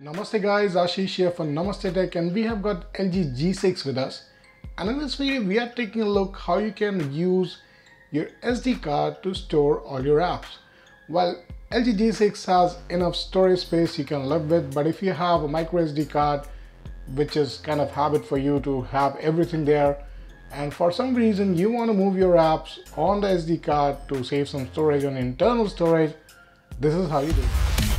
Namaste guys, Ashish here from Namaste Tech and we have got LG G6 with us. And in this video, we are taking a look how you can use your SD card to store all your apps. Well, LG G6 has enough storage space you can live with, but if you have a micro SD card, which is kind of habit for you to have everything there, and for some reason you want to move your apps on the SD card to save some storage on internal storage, this is how you do it.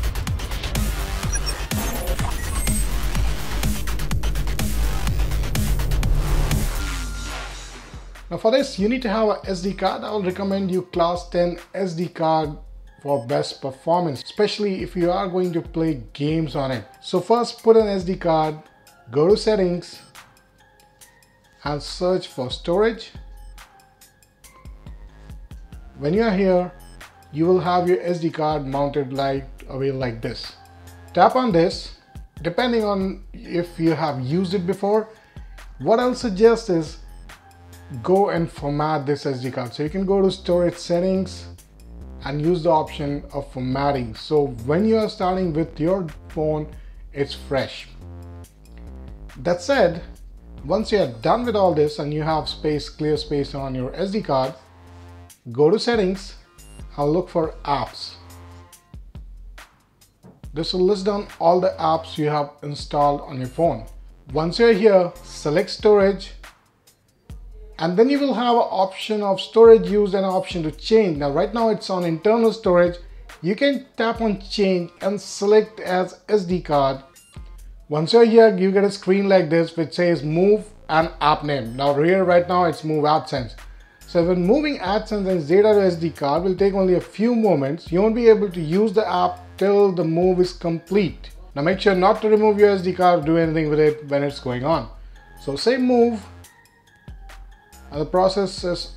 Now for this, you need to have a SD card. I will recommend you class 10 SD card for best performance, especially if you are going to play games on it. So first put an SD card, go to settings and search for storage. When you are here, you will have your SD card mounted like away like this. Tap on this, depending on if you have used it before. What I'll suggest is go and format this SD card. So you can go to storage settings and use the option of formatting. So when you are starting with your phone, it's fresh. That said, once you are done with all this and you have space, clear space on your SD card, go to settings and look for apps. This will list down all the apps you have installed on your phone. Once you're here, select storage and then you will have an option of storage use and an option to change. Now right now it's on internal storage. You can tap on change and select as SD card. Once you're here, you get a screen like this which says move and app name. Now here right now it's move AdSense. So when moving AdSense and data to SD card will take only a few moments. You won't be able to use the app till the move is complete. Now make sure not to remove your SD card or do anything with it when it's going on. So say move and the process is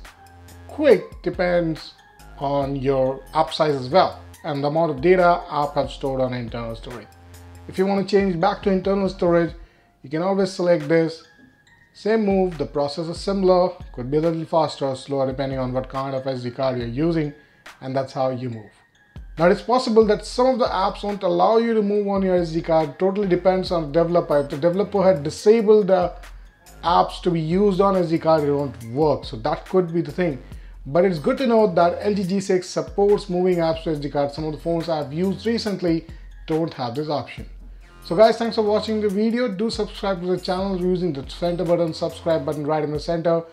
quick depends on your app size as well and the amount of data app have stored on internal storage. If you want to change back to internal storage, you can always select this. Same move, the process is similar, could be a little faster or slower depending on what kind of SD card you're using and that's how you move. Now it's possible that some of the apps won't allow you to move on your SD card, totally depends on the developer. If the developer had disabled the apps to be used on SD card don't work. So that could be the thing. But it's good to know that LG G6 supports moving apps to SD card. Some of the phones I've used recently don't have this option. So guys, thanks for watching the video. Do subscribe to the channel using the center button, subscribe button right in the center.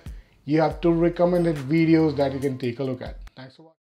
You have two recommended videos that you can take a look at. Thanks for watching.